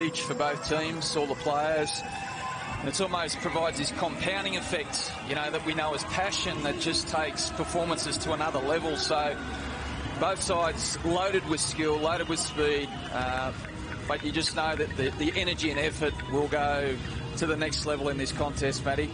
each for both teams, all the players. And it almost provides this compounding effect, you know, that we know as passion that just takes performances to another level. So both sides loaded with skill, loaded with speed, uh, but you just know that the, the energy and effort will go to the next level in this contest, Matty.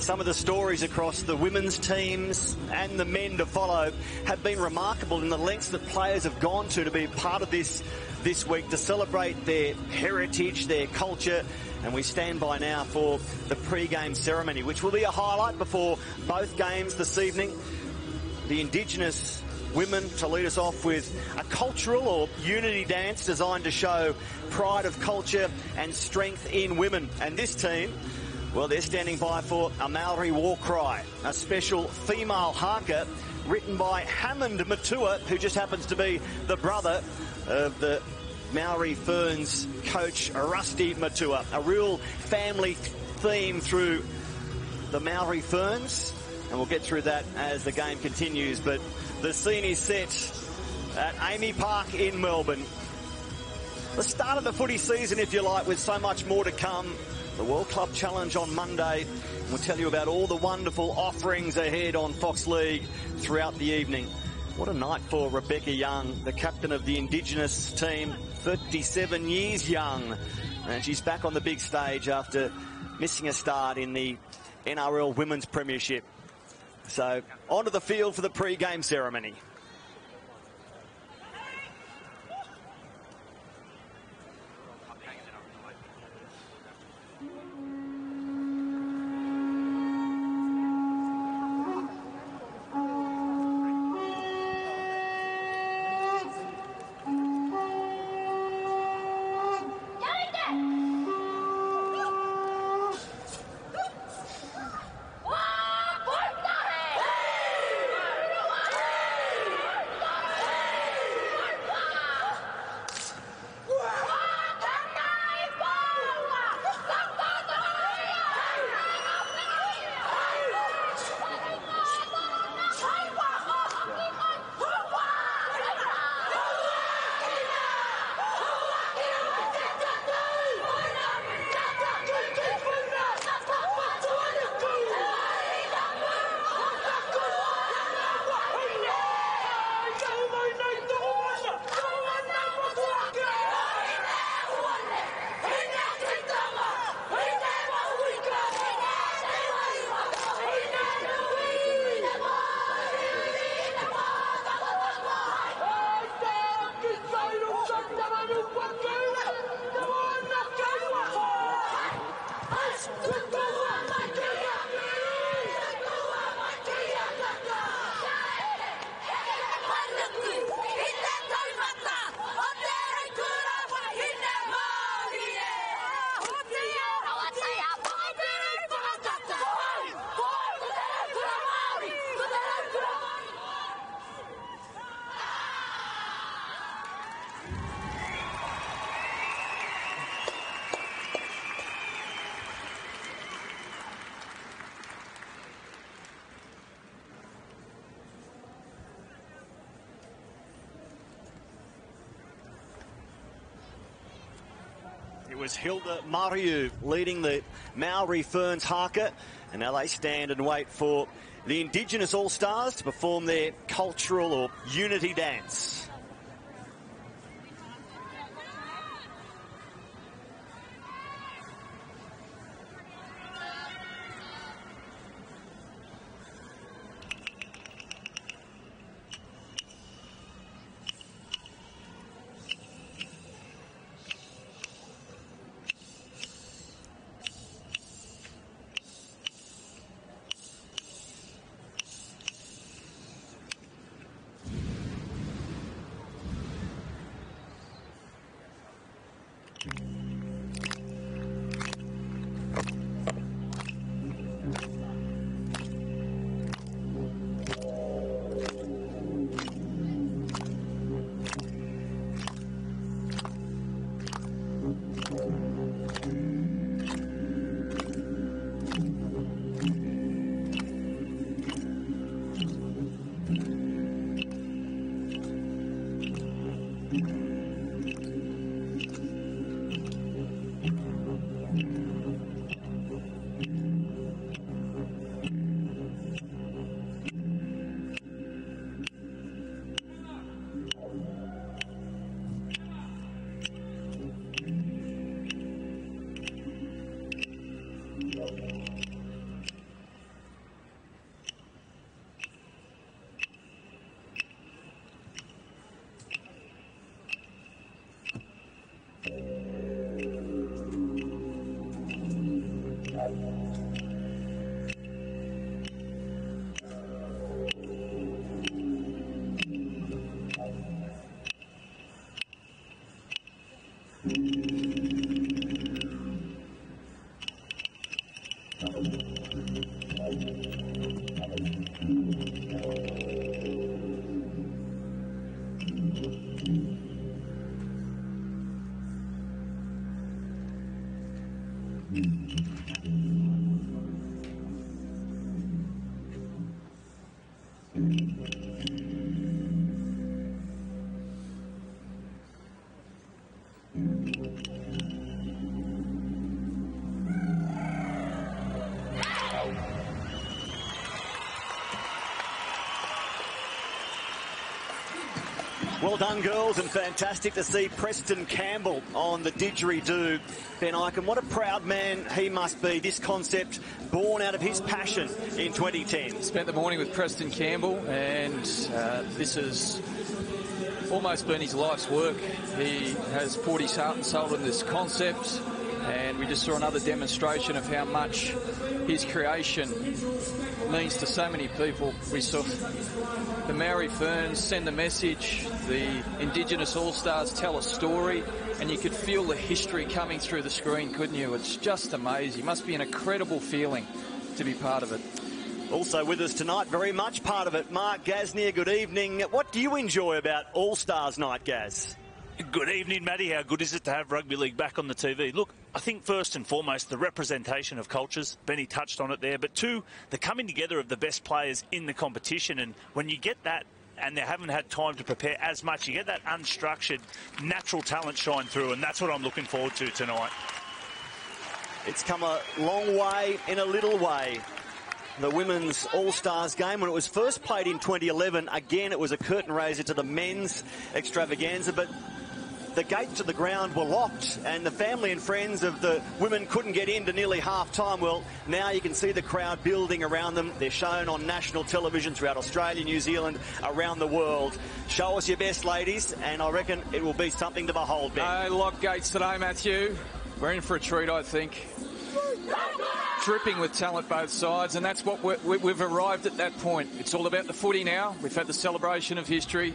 Some of the stories across the women's teams and the men to follow have been remarkable in the lengths that players have gone to to be part of this this week to celebrate their heritage, their culture, and we stand by now for the pre-game ceremony, which will be a highlight before both games this evening. The Indigenous women to lead us off with a cultural or unity dance designed to show pride of culture and strength in women. And this team, well, they're standing by for a Maori war cry, a special female haka written by Hammond Matua, who just happens to be the brother of the Maori Ferns coach Rusty Matua. A real family theme through the Maori Ferns, and we'll get through that as the game continues. But the scene is set at AAMI Park in Melbourne. The start of the footy season, if you like, with so much more to come. The World Club Challenge on Monday. We'll tell you about all the wonderful offerings ahead on Fox League throughout the evening. What a night for Rebecca Young, the captain of the Indigenous team, 37 years young. And she's back on the big stage after missing a start in the NRL Women's Premiership. So, onto the field for the pre-game ceremony. Was Hilda Mariu leading the Maori Ferns haka. And now they stand and wait for the Indigenous All-Stars to perform their cultural or unity dance. Thank you. Well done, girls, and fantastic to see Preston Campbell on the didgeridoo. Ben Ikin, what a proud man he must be. This concept born out of his passion in 2010. Spent the morning with Preston Campbell, and uh, this has almost been his life's work. He has poured his heart and soul in this concept, and we just saw another demonstration of how much his creation means to so many people. We saw the Maori Ferns send a message, the Indigenous All-Stars tell a story, and you could feel the history coming through the screen, couldn't you? It's just amazing. It must be an incredible feeling to be part of it. Also with us tonight, very much part of it, Mark Gasnier. Good evening. What do you enjoy about All-Stars Night, Gaz? Good evening, Matty. How good is it to have rugby league back on the TV? Look, I think first and foremost, the representation of cultures. Benny touched on it there. But two, the coming together of the best players in the competition. And when you get that and they haven't had time to prepare as much, you get that unstructured, natural talent shine through. And that's what I'm looking forward to tonight. It's come a long way in a little way the Women's All-Stars game. When it was first played in 2011, again, it was a curtain raiser to the men's extravaganza, but the gates to the ground were locked and the family and friends of the women couldn't get into nearly half time. Well, now you can see the crowd building around them. They're shown on national television throughout Australia, New Zealand, around the world. Show us your best, ladies, and I reckon it will be something to behold, Ben. Uh, lock gates today, Matthew. We're in for a treat, I think. Dripping with talent both sides, and that's what we have arrived at that point. It's all about the footy now. We've had the celebration of history.